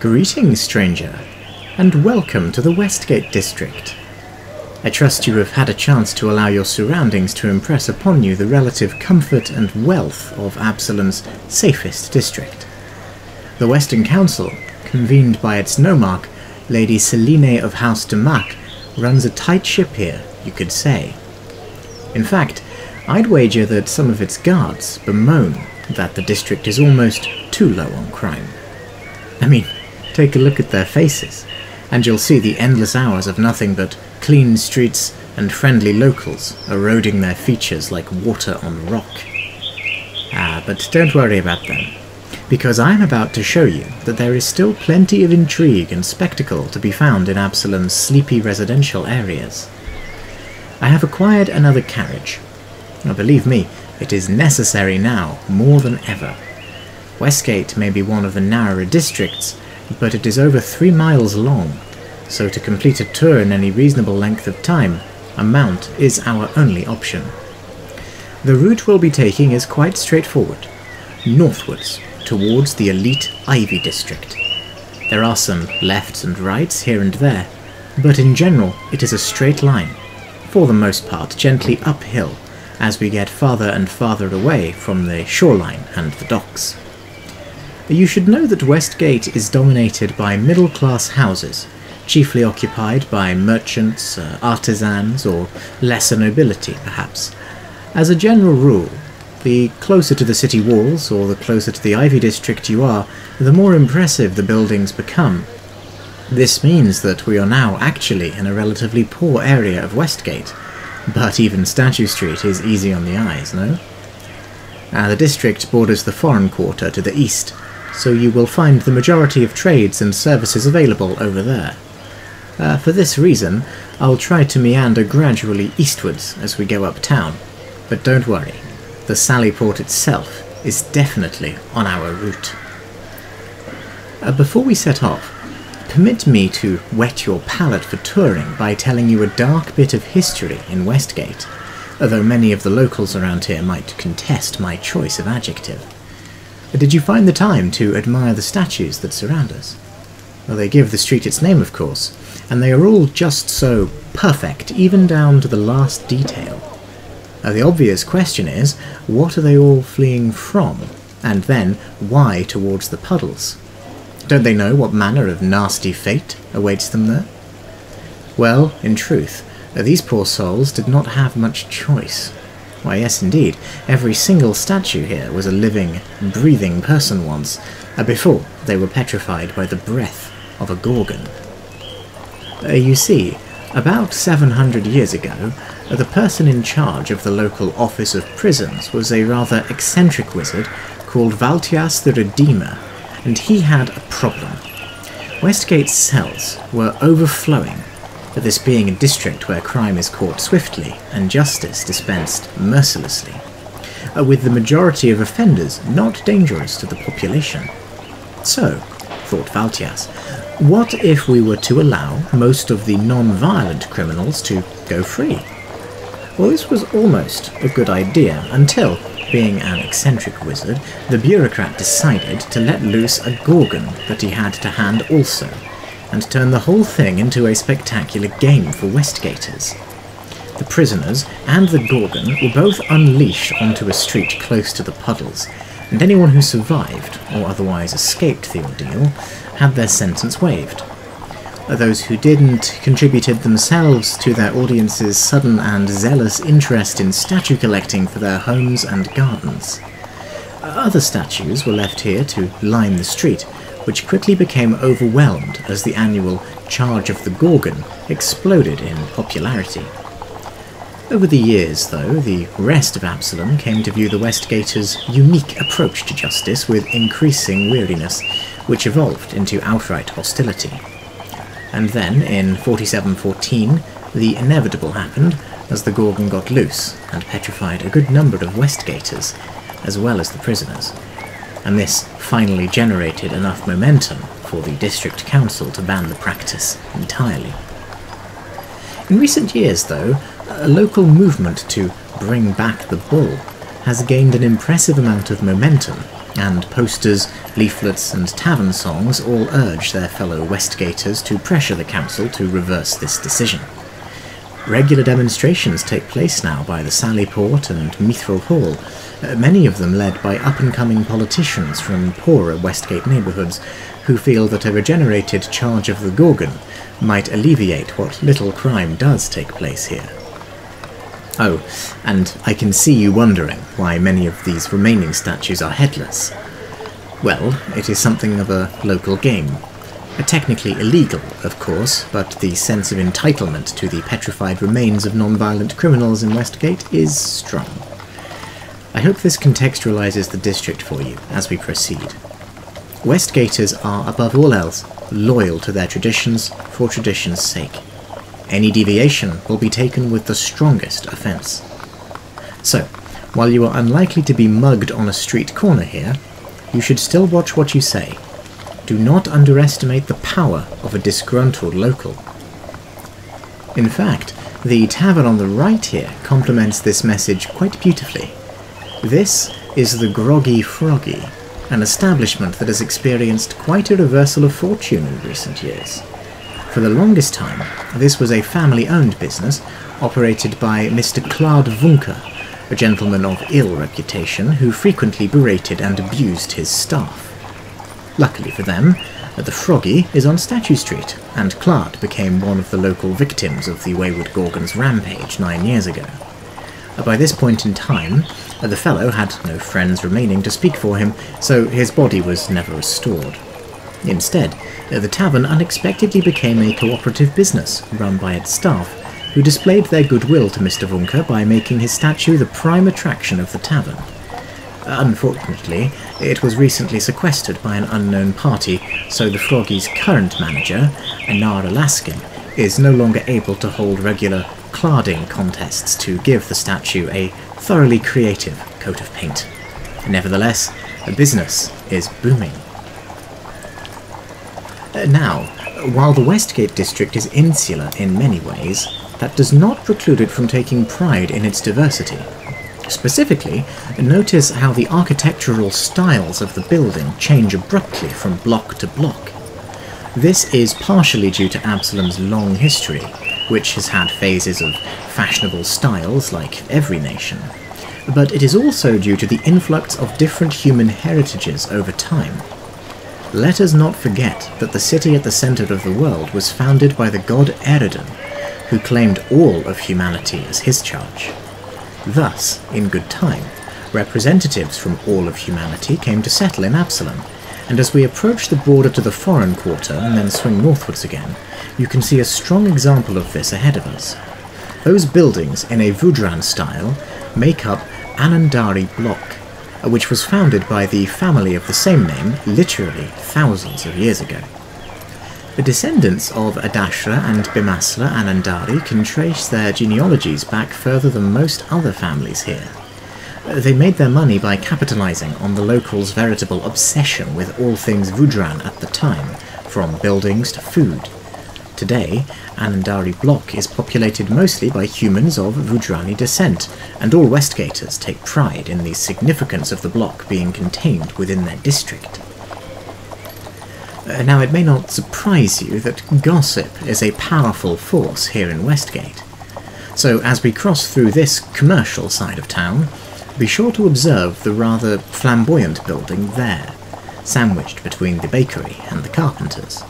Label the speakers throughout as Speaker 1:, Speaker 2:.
Speaker 1: Greetings, stranger, and welcome to the Westgate District. I trust you have had a chance to allow your surroundings to impress upon you the relative comfort and wealth of Absalom's safest district. The Western Council, convened by its nomarch, Lady Celine of House de Mac, runs a tight ship here, you could say. In fact, I'd wager that some of its guards bemoan that the district is almost too low on crime. I mean, take a look at their faces, and you'll see the endless hours of nothing but clean streets and friendly locals eroding their features like water on rock. Ah, but don't worry about them, because I'm about to show you that there is still plenty of intrigue and spectacle to be found in Absalom's sleepy residential areas. I have acquired another carriage. Now, believe me, it is necessary now more than ever. Westgate may be one of the narrower districts, but it is over three miles long, so to complete a tour in any reasonable length of time, a mount is our only option. The route we'll be taking is quite straightforward, northwards, towards the elite Ivy District. There are some lefts and rights here and there, but in general it is a straight line, for the most part gently uphill as we get farther and farther away from the shoreline and the docks. You should know that Westgate is dominated by middle class houses, chiefly occupied by merchants, uh, artisans, or lesser nobility, perhaps. As a general rule, the closer to the city walls, or the closer to the Ivy District you are, the more impressive the buildings become. This means that we are now actually in a relatively poor area of Westgate, but even Statue Street is easy on the eyes, no? Uh, the district borders the foreign quarter to the east, so you will find the majority of trades and services available over there. Uh, for this reason, I'll try to meander gradually eastwards as we go uptown, but don't worry, the Sallyport itself is definitely on our route. Uh, before we set off, permit me to whet your palate for touring by telling you a dark bit of history in Westgate, although many of the locals around here might contest my choice of adjective. Did you find the time to admire the statues that surround us? Well, they give the street its name, of course, and they are all just so perfect, even down to the last detail. Now, the obvious question is, what are they all fleeing from? And then, why towards the puddles? Don't they know what manner of nasty fate awaits them there? Well, in truth, these poor souls did not have much choice. Why, yes, indeed. Every single statue here was a living, breathing person once, before they were petrified by the breath of a gorgon. Uh, you see, about 700 years ago, the person in charge of the local Office of Prisons was a rather eccentric wizard called Valtias the Redeemer, and he had a problem. Westgate's cells were overflowing but this being a district where crime is caught swiftly and justice dispensed mercilessly, uh, with the majority of offenders not dangerous to the population. So, thought Valtias, what if we were to allow most of the non-violent criminals to go free? Well, this was almost a good idea until, being an eccentric wizard, the bureaucrat decided to let loose a gorgon that he had to hand also, and turn the whole thing into a spectacular game for Westgaters. The prisoners and the Gorgon were both unleashed onto a street close to the puddles, and anyone who survived, or otherwise escaped the ordeal, had their sentence waived. Those who didn't contributed themselves to their audience's sudden and zealous interest in statue collecting for their homes and gardens. Other statues were left here to line the street, which quickly became overwhelmed as the annual Charge of the Gorgon exploded in popularity. Over the years, though, the rest of Absalom came to view the Westgaters' unique approach to justice with increasing weariness, which evolved into outright hostility. And then, in 4714, the inevitable happened as the Gorgon got loose and petrified a good number of Westgaters, as well as the prisoners and this finally generated enough momentum for the district council to ban the practice entirely. In recent years, though, a local movement to bring back the bull has gained an impressive amount of momentum and posters, leaflets, and tavern songs all urge their fellow Westgaters to pressure the council to reverse this decision. Regular demonstrations take place now by the Sallyport and Mithral Hall, uh, many of them led by up and coming politicians from poorer Westgate neighbourhoods who feel that a regenerated charge of the Gorgon might alleviate what little crime does take place here. Oh, and I can see you wondering why many of these remaining statues are headless. Well, it is something of a local game. Uh, technically illegal, of course, but the sense of entitlement to the petrified remains of non-violent criminals in Westgate is strong. I hope this contextualizes the district for you as we proceed. Westgaters are, above all else, loyal to their traditions for tradition's sake. Any deviation will be taken with the strongest offence. So, while you are unlikely to be mugged on a street corner here, you should still watch what you say. Do not underestimate the power of a disgruntled local. In fact, the tavern on the right here complements this message quite beautifully. This is the Groggy Froggy, an establishment that has experienced quite a reversal of fortune in recent years. For the longest time, this was a family-owned business operated by Mr. Claude Vunker, a gentleman of ill reputation who frequently berated and abused his staff. Luckily for them, the Froggy is on Statue Street, and Claude became one of the local victims of the Wayward Gorgon's rampage nine years ago. By this point in time, the fellow had no friends remaining to speak for him, so his body was never restored. Instead, the tavern unexpectedly became a cooperative business run by its staff, who displayed their goodwill to Mr. Vunker by making his statue the prime attraction of the tavern. Unfortunately, it was recently sequestered by an unknown party, so the Froggy's current manager, Anara Laskin, is no longer able to hold regular cladding contests to give the statue a thoroughly creative coat of paint. Nevertheless, the business is booming. Uh, now, while the Westgate district is insular in many ways, that does not preclude it from taking pride in its diversity. Specifically, notice how the architectural styles of the building change abruptly from block to block. This is partially due to Absalom's long history, which has had phases of fashionable styles like every nation, but it is also due to the influx of different human heritages over time. Let us not forget that the city at the centre of the world was founded by the god Aroden, who claimed all of humanity as his charge. Thus, in good time, representatives from all of humanity came to settle in Absalom, and as we approach the border to the foreign quarter and then swing northwards again, you can see a strong example of this ahead of us. Those buildings in a Vudran style make up Anandari Block, which was founded by the family of the same name literally thousands of years ago. The descendants of Adashra and Bimasla Anandari can trace their genealogies back further than most other families here. They made their money by capitalizing on the locals' veritable obsession with all things Vudran at the time, from buildings to food. Today, Anandari Block is populated mostly by humans of Vudrani descent, and all Westgaters take pride in the significance of the block being contained within their district. Uh, now, it may not surprise you that gossip is a powerful force here in Westgate. So, as we cross through this commercial side of town, be sure to observe the rather flamboyant building there, sandwiched between the bakery and the carpenters.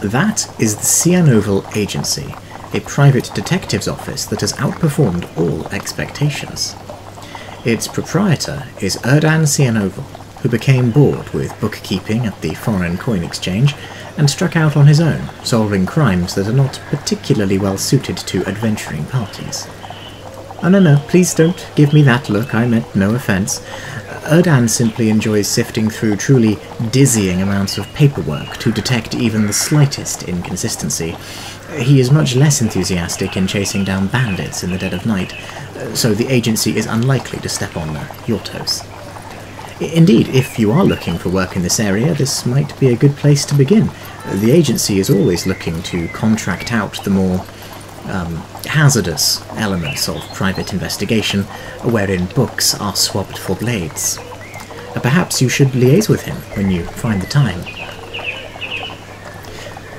Speaker 1: That is the Sianovel Agency, a private detective's office that has outperformed all expectations. Its proprietor is Erdan Sianovel, who became bored with bookkeeping at the Foreign Coin Exchange and struck out on his own, solving crimes that are not particularly well suited to adventuring parties. Oh no no, please don't give me that look, I meant no offence. Erdan simply enjoys sifting through truly dizzying amounts of paperwork to detect even the slightest inconsistency. He is much less enthusiastic in chasing down bandits in the dead of night, so the agency is unlikely to step on your toes. Indeed, if you are looking for work in this area, this might be a good place to begin. The agency is always looking to contract out the more um, hazardous elements of private investigation, wherein books are swapped for blades. Perhaps you should liaise with him when you find the time.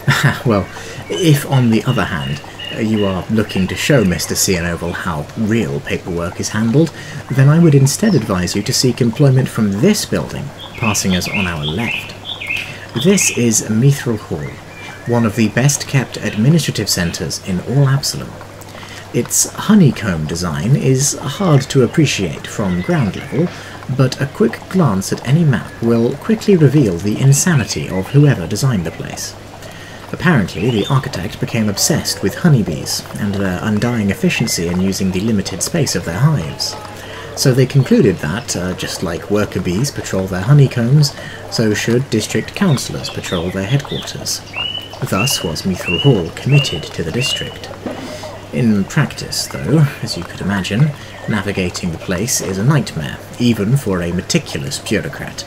Speaker 1: well, if on the other hand you are looking to show Mr. Sianovel how real paperwork is handled, then I would instead advise you to seek employment from this building, passing us on our left. This is Mithral Hall, one of the best kept administrative centres in all Absalom. Its honeycomb design is hard to appreciate from ground level, but a quick glance at any map will quickly reveal the insanity of whoever designed the place. Apparently, the architect became obsessed with honeybees and their undying efficiency in using the limited space of their hives. So they concluded that, uh, just like worker bees patrol their honeycombs, so should district councillors patrol their headquarters. Thus was Mithral Hall committed to the district. In practice, though, as you could imagine, navigating the place is a nightmare, even for a meticulous bureaucrat.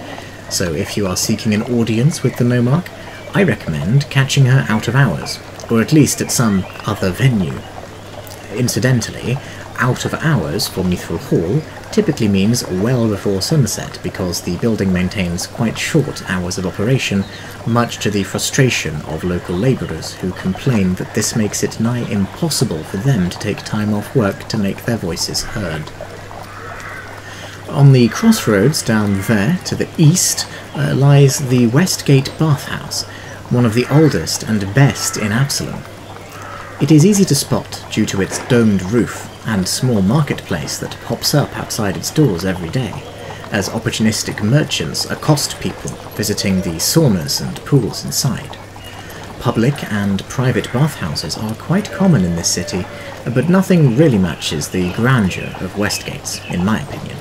Speaker 1: So if you are seeking an audience with the Nomarch, I recommend catching her out of hours, or at least at some other venue. Incidentally, out of hours for Mithral Hall typically means well before sunset because the building maintains quite short hours of operation, much to the frustration of local labourers who complain that this makes it nigh impossible for them to take time off work to make their voices heard. On the crossroads down there to the east uh, lies the Westgate Bathhouse, one of the oldest and best in Absalom. It is easy to spot due to its domed roof and small marketplace that pops up outside its doors every day, as opportunistic merchants accost people visiting the saunas and pools inside. Public and private bathhouses are quite common in this city, but nothing really matches the grandeur of Westgate's, in my opinion.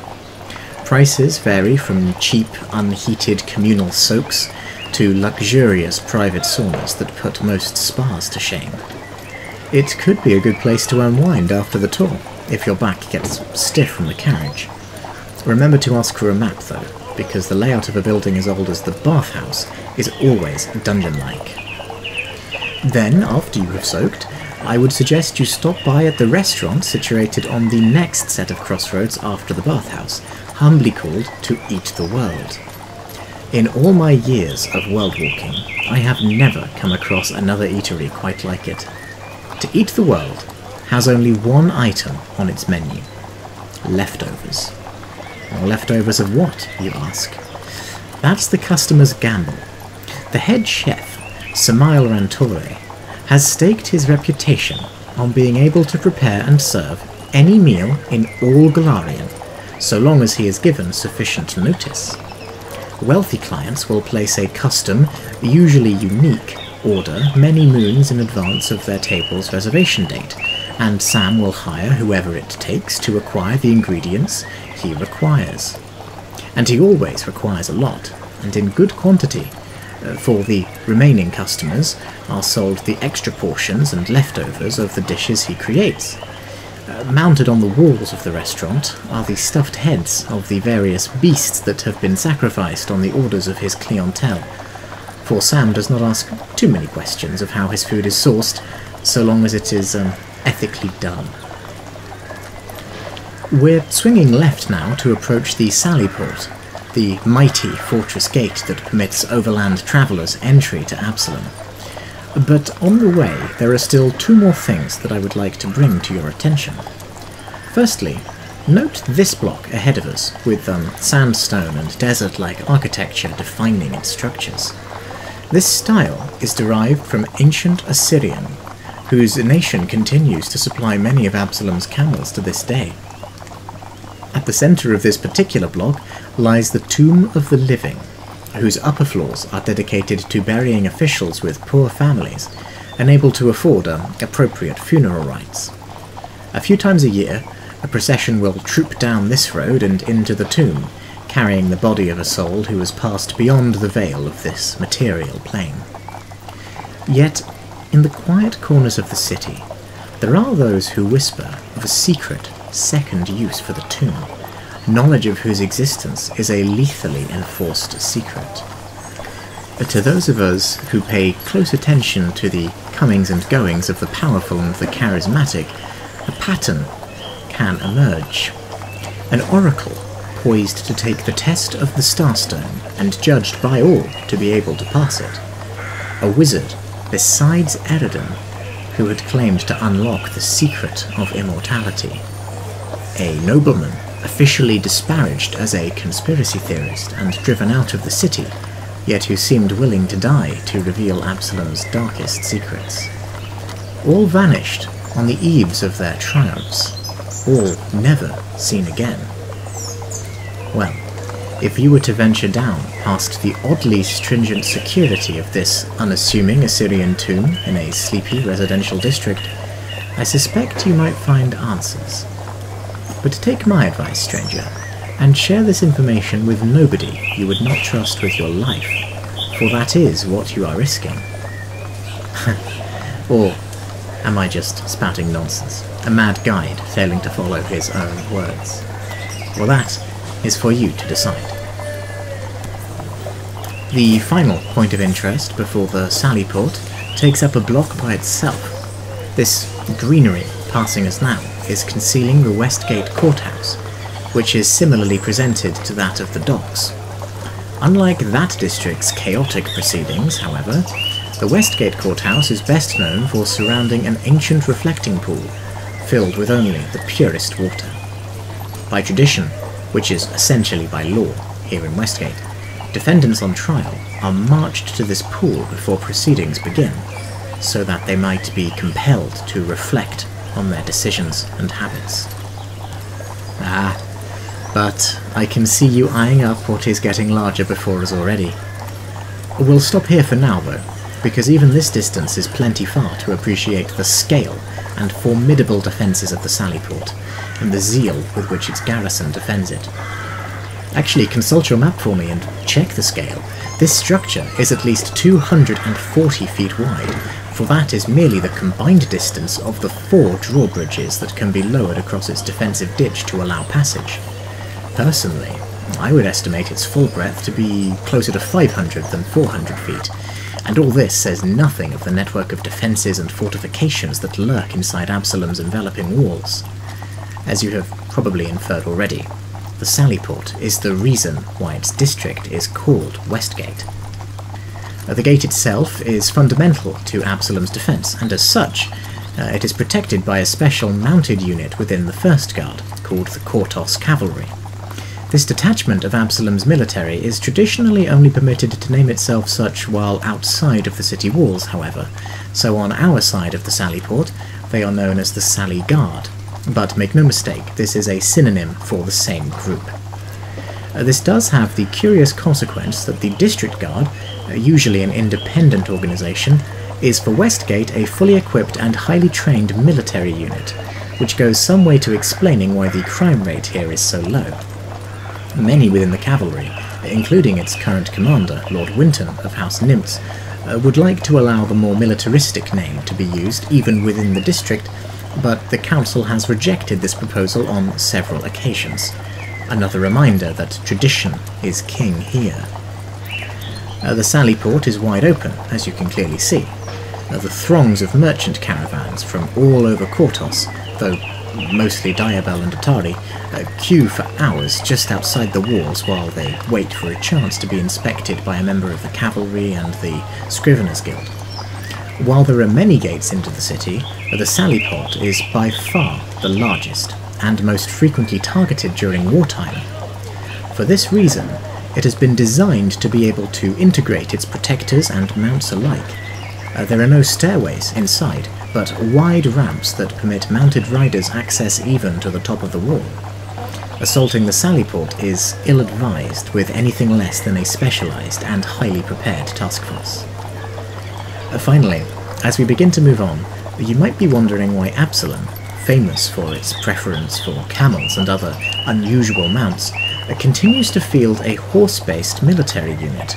Speaker 1: Prices vary from cheap, unheated communal soaks to luxurious private saunas that put most spas to shame. It could be a good place to unwind after the tour, if your back gets stiff from the carriage. Remember to ask for a map though, because the layout of a building as old as the bathhouse is always dungeon-like. Then, after you have soaked, I would suggest you stop by at the restaurant situated on the next set of crossroads after the bathhouse, humbly called To Eat the World. In all my years of world walking, I have never come across another eatery quite like it. To Eat the World has only one item on its menu leftovers. Well, leftovers of what, you ask? That's the customer's gamble. The head chef, Samael Rantore, has staked his reputation on being able to prepare and serve any meal in all Golarion, so long as he is given sufficient notice. Wealthy clients will place a custom, usually unique, order many moons in advance of their table's reservation date, and Sam will hire whoever it takes to acquire the ingredients he requires. And he always requires a lot, and in good quantity. Uh, for the remaining customers are sold the extra portions and leftovers of the dishes he creates. Uh, mounted on the walls of the restaurant are the stuffed heads of the various beasts that have been sacrificed on the orders of his clientele. For Sam does not ask too many questions of how his food is sourced, so long as it is um, ethically done. We're swinging left now to approach the Sallyport, the mighty fortress gate that permits overland travellers entry to Absalom. But on the way, there are still two more things that I would like to bring to your attention. Firstly, note this block ahead of us, with um, sandstone and desert-like architecture defining its structures. This style is derived from ancient Osirion, whose nation continues to supply many of Absalom's camels to this day. At the centre of this particular block lies the Tomb of the Living, whose upper floors are dedicated to burying officials with poor families, unable to afford um, appropriate funeral rites. A few times a year, a procession will troop down this road and into the tomb, carrying the body of a soul who has passed beyond the veil of this material plane. Yet, in the quiet corners of the city, there are those who whisper of a secret second use for the tomb knowledge of whose existence is a lethally enforced secret. But to those of us who pay close attention to the comings and goings of the powerful and the charismatic, a pattern can emerge. An oracle, poised to take the test of the Starstone and judged by all to be able to pass it. A wizard, besides Aroden, who had claimed to unlock the secret of immortality. A nobleman, officially disparaged as a conspiracy theorist and driven out of the city, yet who seemed willing to die to reveal Absalom's darkest secrets. All vanished on the eves of their triumphs, all never seen again. Well, if you were to venture down past the oddly stringent security of this unassuming Osirian tomb in a sleepy residential district, I suspect you might find answers. But take my advice, stranger, and share this information with nobody you would not trust with your life, for that is what you are risking. or am I just spouting nonsense, a mad guide failing to follow his own words? Well, that is for you to decide. The final point of interest before the Sallyport takes up a block by itself. This greenery passing us now is concealing the Westgate Courthouse, which is similarly presented to that of the docks. Unlike that district's chaotic proceedings, however, the Westgate Courthouse is best known for surrounding an ancient reflecting pool filled with only the purest water. By tradition, which is essentially by law here in Westgate, defendants on trial are marched to this pool before proceedings begin, so that they might be compelled to reflect on their decisions and habits. Ah, but I can see you eyeing up what is getting larger before us already. We'll stop here for now, though, because even this distance is plenty far to appreciate the scale and formidable defences of the Sallyport, and the zeal with which its garrison defends it. Actually, consult your map for me and check the scale. This structure is at least 240 feet wide, for that is merely the combined distance of the four drawbridges that can be lowered across its defensive ditch to allow passage. Personally, I would estimate its full breadth to be closer to 500 than 400 feet, and all this says nothing of the network of defences and fortifications that lurk inside Absalom's enveloping walls. As you have probably inferred already, the Sallyport is the reason why its district is called Westgate. The gate itself is fundamental to Absalom's defence, and as such, uh, it is protected by a special mounted unit within the First Guard, called the Kortos Cavalry. This detachment of Absalom's military is traditionally only permitted to name itself such while outside of the city walls, however, so on our side of the Sallyport, they are known as the Sally Guard, but make no mistake, this is a synonym for the same group. Uh, this does have the curious consequence that the District Guard, usually an independent organisation, is for Westgate a fully equipped and highly trained military unit, which goes some way to explaining why the crime rate here is so low. Many within the cavalry, including its current commander, Lord Winton of House Nymphs, uh, would like to allow the more militaristic name to be used even within the district but the Council has rejected this proposal on several occasions. Another reminder that tradition is king here. Uh, the Sallyport is wide open, as you can clearly see. Uh, the throngs of merchant caravans from all over Kortos, though mostly Diobel and Atari, uh, queue for hours just outside the walls while they wait for a chance to be inspected by a member of the cavalry and the Scriveners Guild. While there are many gates into the city, the Sallyport is by far the largest and most frequently targeted during wartime. For this reason, it has been designed to be able to integrate its protectors and mounts alike. Uh, there are no stairways inside, but wide ramps that permit mounted riders access even to the top of the wall. Assaulting the Sallyport is ill-advised with anything less than a specialised and highly prepared task force. Uh, finally, as we begin to move on, you might be wondering why Absalom, famous for its preference for camels and other unusual mounts, continues to field a horse-based military unit,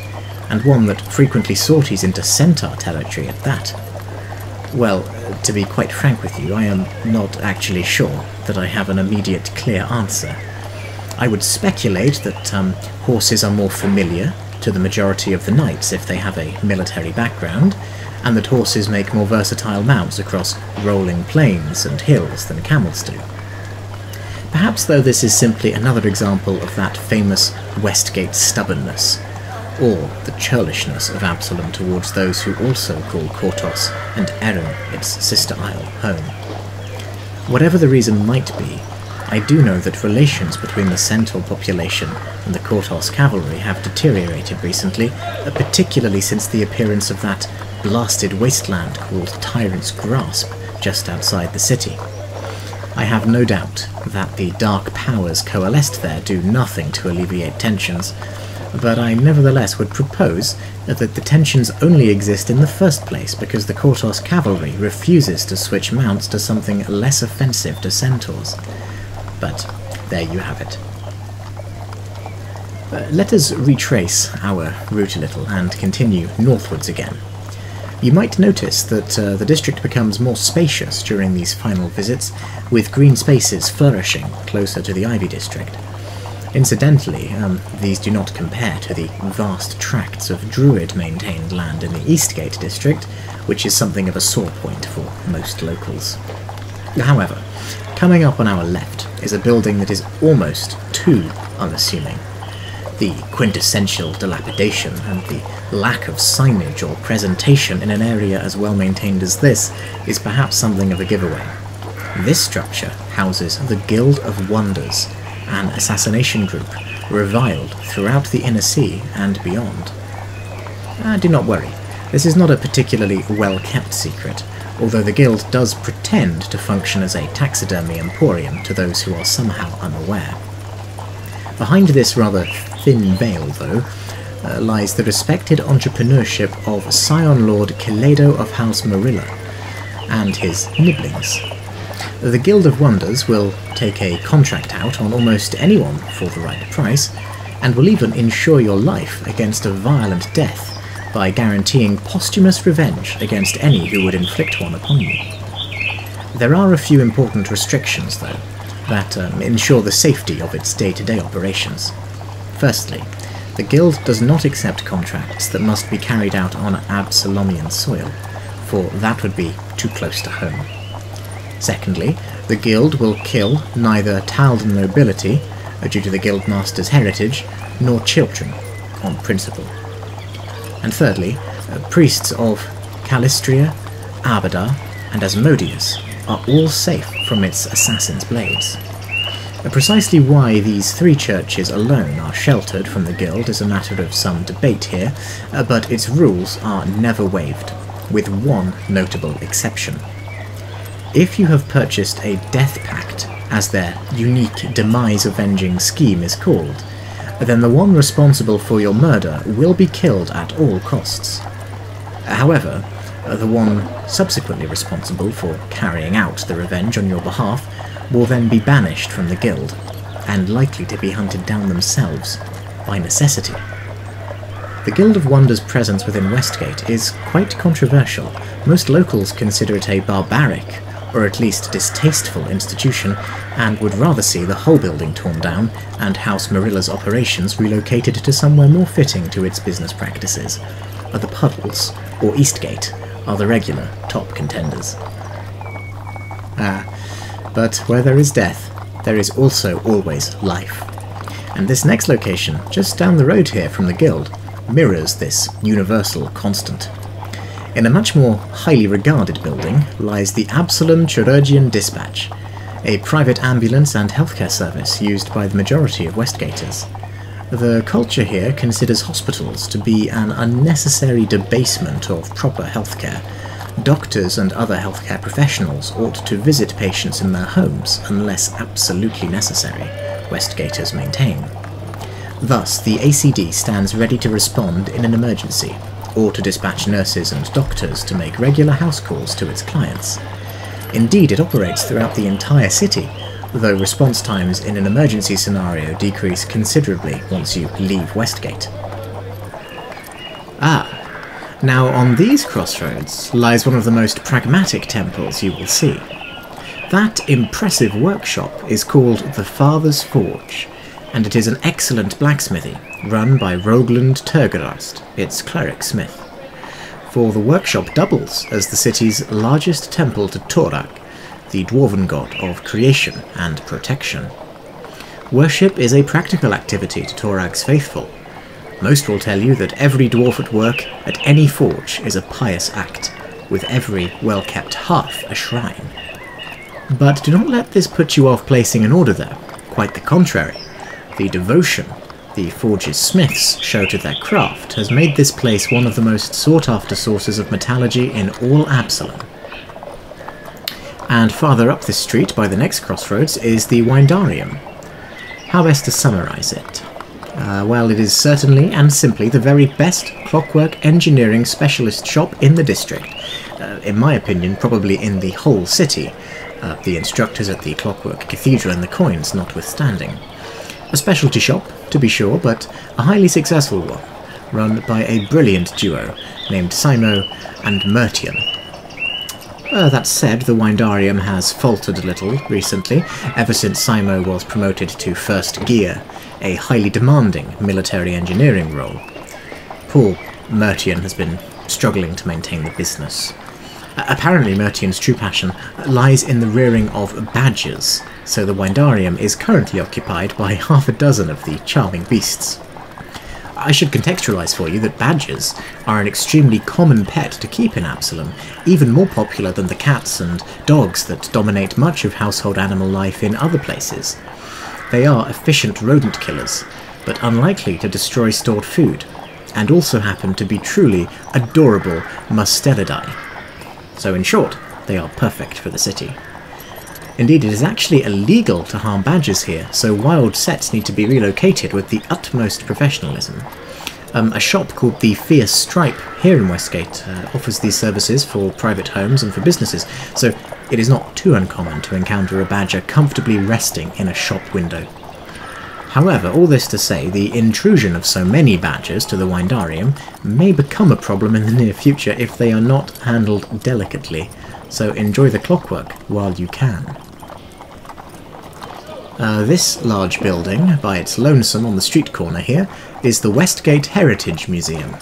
Speaker 1: and one that frequently sorties into centaur territory at that. Well, to be quite frank with you, I am not actually sure that I have an immediate clear answer. I would speculate that um, horses are more familiar to the majority of the knights if they have a military background, and that horses make more versatile mounts across rolling plains and hills than camels do. Perhaps, though, this is simply another example of that famous Westgate stubbornness, or the churlishness of Absalom towards those who also call Kortos and Erin, its sister isle, home. Whatever the reason might be, I do know that relations between the centaur population and the Kortos cavalry have deteriorated recently, uh, particularly since the appearance of that blasted wasteland called Tyrant's Grasp just outside the city. I have no doubt that the dark powers coalesced there do nothing to alleviate tensions, but I nevertheless would propose that the tensions only exist in the first place because the Kortos cavalry refuses to switch mounts to something less offensive to centaurs. But there you have it. Uh, let us retrace our route a little and continue northwards again. You might notice that uh, the district becomes more spacious during these final visits, with green spaces flourishing closer to the Ivy District. Incidentally, um, these do not compare to the vast tracts of Druid-maintained land in the Eastgate district, which is something of a sore point for most locals. However, coming up on our left is a building that is almost too unassuming. The quintessential dilapidation and the lack of signage or presentation in an area as well maintained as this is perhaps something of a giveaway. This structure houses the Guild of Wonders, an assassination group reviled throughout the Inner Sea and beyond. Uh, do not worry, this is not a particularly well kept secret, although the guild does pretend to function as a taxidermy emporium to those who are somehow unaware. Behind this rather thin veil, though, uh, lies the respected entrepreneurship of Scion Lord Kiledo of House Marilla and his nibblings, the Guild of Wonders will take a contract out on almost anyone for the right price, and will even insure your life against a violent death by guaranteeing posthumous revenge against any who would inflict one upon you. There are a few important restrictions, though, that um, ensure the safety of its day to day operations. Firstly, the Guild does not accept contracts that must be carried out on Absalomian soil, for that would be too close to home. Secondly, the guild will kill neither Taldan nobility, uh, due to the guildmaster's heritage, nor children, on principle. And thirdly, uh, priests of Calistria, Abadar, and Asmodeus are all safe from its assassin's blades. Precisely why these three churches alone are sheltered from the guild is a matter of some debate here, uh, but its rules are never waived, with one notable exception. If you have purchased a Death Pact, as their unique demise-avenging scheme is called, then the one responsible for your murder will be killed at all costs. However, the one subsequently responsible for carrying out the revenge on your behalf will then be banished from the guild, and likely to be hunted down themselves, by necessity. The Guild of Wonders' presence within Westgate is quite controversial. Most locals consider it a barbaric or at least distasteful institution, and would rather see the whole building torn down and House Marilla's operations relocated to somewhere more fitting to its business practices. But The Puddles, or Eastgate, are the regular top contenders. Ah, but where there is death, there is also always life. And this next location, just down the road here from the Guild, mirrors this universal constant. In a much more highly regarded building lies the Absalom Chirurgeon Dispatch, a private ambulance and healthcare service used by the majority of Westgaters. The culture here considers hospitals to be an unnecessary debasement of proper healthcare. Doctors and other healthcare professionals ought to visit patients in their homes unless absolutely necessary, Westgaters maintain. Thus, the ACD stands ready to respond in an emergency, or to dispatch nurses and doctors to make regular house calls to its clients. Indeed, it operates throughout the entire city, though response times in an emergency scenario decrease considerably once you leave Westgate. Ah, now on these crossroads lies one of the most pragmatic temples you will see. That impressive workshop is called the Father's Forge, and it is an excellent blacksmithy run by Rogland Tergerast, its cleric smith. For the workshop doubles as the city's largest temple to Torag, the dwarven god of creation and protection. Worship is a practical activity to Torag's faithful. Most will tell you that every dwarf at work at any forge is a pious act, with every well-kept hearth a shrine. But do not let this put you off placing an order there. Quite the contrary. The devotion the forge's smiths show to their craft has made this place one of the most sought-after sources of metallurgy in all Absalom. And farther up this street, by the next crossroads, is the Windarium. How best to summarise it? Uh, well, it is certainly and simply the very best clockwork engineering specialist shop in the district. Uh, in my opinion, probably in the whole city, uh, the instructors at the Clockwork Cathedral and the coins notwithstanding. A specialty shop, to be sure, but a highly successful one, run by a brilliant duo named Simo and Mertian. Uh, that said, the Windarium has faltered a little recently, ever since Simo was promoted to First Gear, a highly demanding military engineering role. Poor Mertian has been struggling to maintain the business. Apparently, Mertian's true passion lies in the rearing of badgers, so the Windarium is currently occupied by half a dozen of the charming beasts. I should contextualise for you that badgers are an extremely common pet to keep in Absalom, even more popular than the cats and dogs that dominate much of household animal life in other places. They are efficient rodent killers, but unlikely to destroy stored food, and also happen to be truly adorable mustelidae, so in short, they are perfect for the city. Indeed, it is actually illegal to harm badgers here, so wild sets need to be relocated with the utmost professionalism. Um, a shop called the Fierce Stripe here in Westgate uh, offers these services for private homes and for businesses, so it is not too uncommon to encounter a badger comfortably resting in a shop window. However, all this to say, the intrusion of so many badgers to the Windarium may become a problem in the near future if they are not handled delicately, so enjoy the clockwork while you can. Uh, this large building, by its lonesome on the street corner here, is the Westgate Heritage Museum.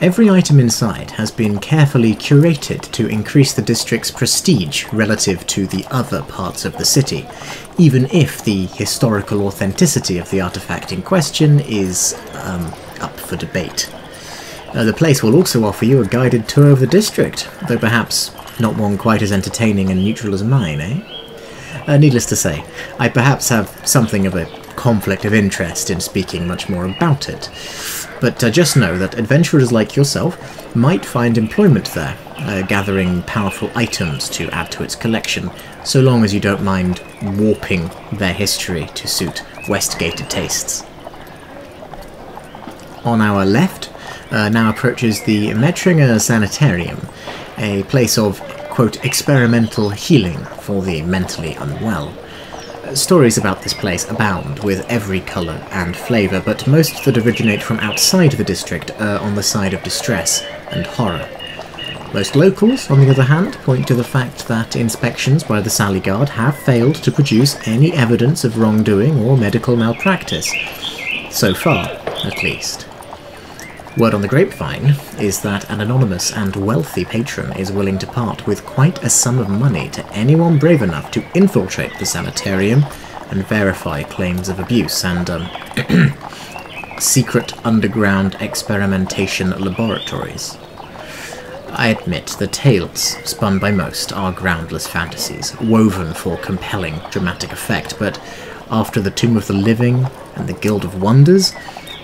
Speaker 1: Every item inside has been carefully curated to increase the district's prestige relative to the other parts of the city, even if the historical authenticity of the artifact in question is um, up for debate. Uh, the place will also offer you a guided tour of the district, though perhaps not one quite as entertaining and neutral as mine, eh? Uh, needless to say, I perhaps have something of a conflict of interest in speaking much more about it. But uh, just know that adventurers like yourself might find employment there, uh, gathering powerful items to add to its collection, so long as you don't mind warping their history to suit Westgated tastes. On our left uh, now approaches the Metringer Sanitarium, a place of, quote, experimental healing for the mentally unwell. Stories about this place abound, with every colour and flavour, but most that originate from outside the district are on the side of distress and horror. Most locals, on the other hand, point to the fact that inspections by the Sally Guard have failed to produce any evidence of wrongdoing or medical malpractice. So far, at least. Word on the grapevine is that an anonymous and wealthy patron is willing to part with quite a sum of money to anyone brave enough to infiltrate the sanitarium and verify claims of abuse and um, secret underground experimentation laboratories. I admit the tales spun by most are groundless fantasies, woven for compelling dramatic effect, but after the Tomb of the Living and the Guild of Wonders,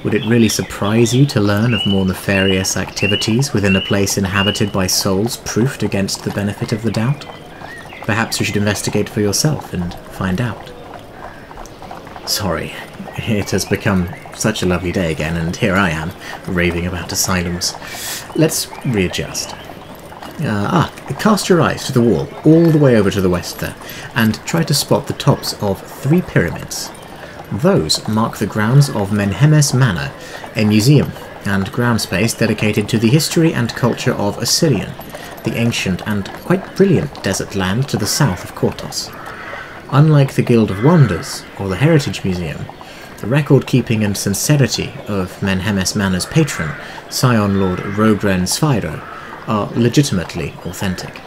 Speaker 1: would it really surprise you to learn of more nefarious activities within a place inhabited by souls proofed against the benefit of the doubt? Perhaps you should investigate for yourself and find out. Sorry, it has become such a lovely day again, and here I am, raving about asylums. Let's readjust. Uh, ah, cast your eyes to the wall, all the way over to the west there, and try to spot the tops of three pyramids. Those mark the grounds of Menhemes Manor, a museum and ground space dedicated to the history and culture of Osirion, the ancient and quite brilliant desert land to the south of Kortos. Unlike the Guild of Wonders or the Heritage Museum, the record-keeping and sincerity of Menhemes Manor's patron, Scion Lord Rogren Sphiro, are legitimately authentic.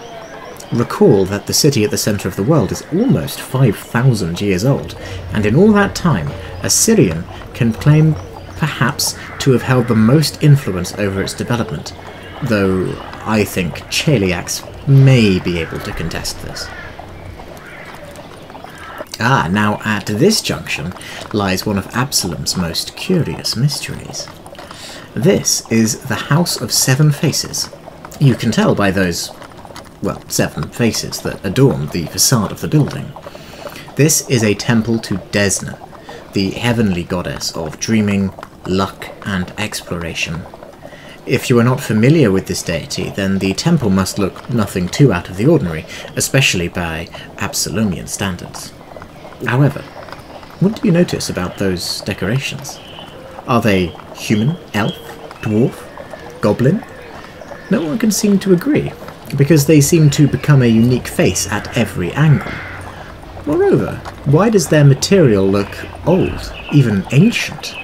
Speaker 1: Recall that the city at the centre of the world is almost 5,000 years old, and in all that time, Osirion can claim perhaps to have held the most influence over its development, though I think Cheliax may be able to contest this. Ah, now at this junction lies one of Absalom's most curious mysteries. This is the House of Seven Faces. You can tell by those, well, seven faces that adorn the facade of the building. This is a temple to Desna, the heavenly goddess of dreaming, luck, and exploration. If you are not familiar with this deity, then the temple must look nothing too out of the ordinary, especially by Absalomian standards. However, what do you notice about those decorations? Are they human, elf, dwarf, goblin? No one can seem to agree, because they seem to become a unique face at every angle. Moreover, why does their material look old, even ancient,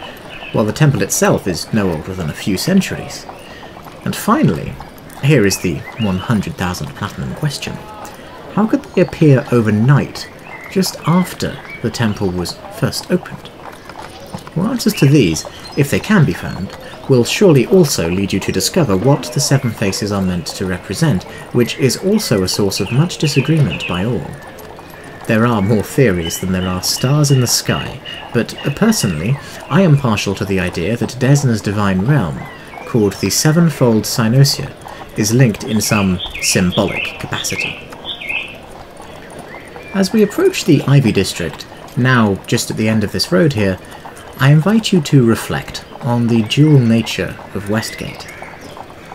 Speaker 1: while the temple itself is no older than a few centuries? And finally, here is the 100,000 platinum question. How could they appear overnight just after the temple was first opened? Well, answers to these, if they can be found, will surely also lead you to discover what the Seven Faces are meant to represent, which is also a source of much disagreement by all. There are more theories than there are stars in the sky, but uh, personally, I am partial to the idea that Desna's divine realm, called the Sevenfold Cynosure, is linked in some symbolic capacity. As we approach the Ivy District, now just at the end of this road here, I invite you to reflect on the dual nature of Westgate.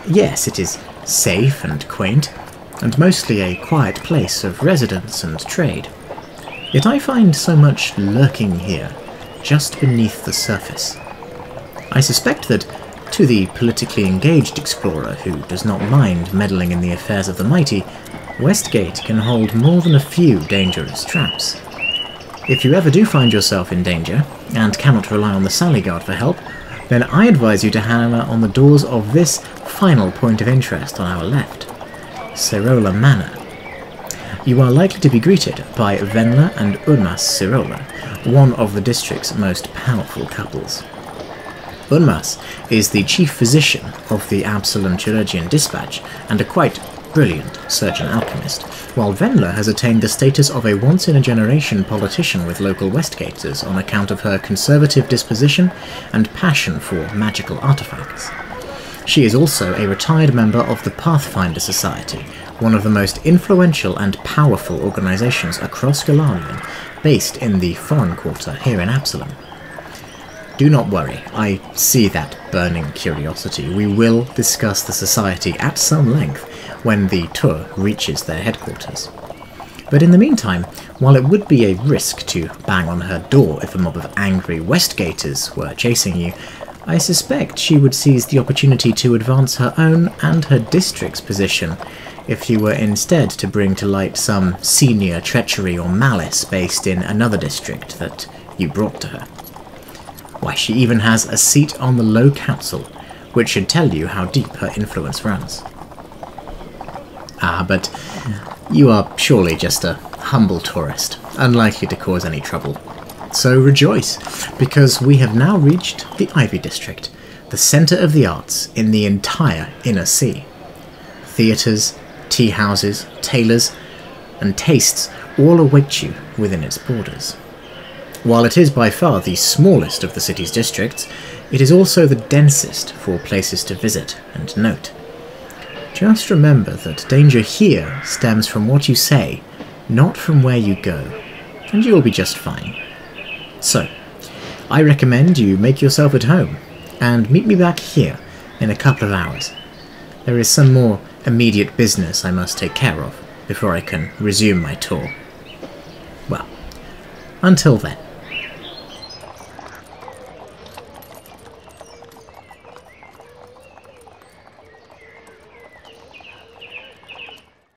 Speaker 1: Yes, it is safe and quaint, and mostly a quiet place of residence and trade. Yet I find so much lurking here, just beneath the surface. I suspect that, to the politically engaged explorer who does not mind meddling in the affairs of the mighty, Westgate can hold more than a few dangerous traps. If you ever do find yourself in danger, and cannot rely on the Sally Guard for help, then I advise you to hammer on the doors of this final point of interest on our left, Sirola Manor. You are likely to be greeted by Venla and Unmas Sirola, one of the district's most powerful couples. Unmas is the chief physician of the Absalom Chirurgeon Dispatch and a quite brilliant surgeon alchemist, while Venla has attained the status of a once-in-a-generation politician with local Westgaters on account of her conservative disposition and passion for magical artifacts. She is also a retired member of the Pathfinder Society, one of the most influential and powerful organisations across Golarion, based in the Foreign Quarter here in Absalom. Do not worry, I see that burning curiosity. We will discuss the Society at some length when the tour reaches their headquarters. But in the meantime, while it would be a risk to bang on her door if a mob of angry Westgaters were chasing you, I suspect she would seize the opportunity to advance her own and her district's position if you were instead to bring to light some senior treachery or malice based in another district that you brought to her. Why, she even has a seat on the Low Council, which should tell you how deep her influence runs. Ah, but you are surely just a humble tourist, unlikely to cause any trouble. So rejoice, because we have now reached the Ivy District, the centre of the arts in the entire Inner Sea. Theatres, tea houses, tailors, and tastes all await you within its borders. While it is by far the smallest of the city's districts, it is also the densest for places to visit and note. Just remember that danger here stems from what you say, not from where you go, and you'll be just fine. So, I recommend you make yourself at home, and meet me back here in a couple of hours. There is some more immediate business I must take care of before I can resume my tour. Well, until then.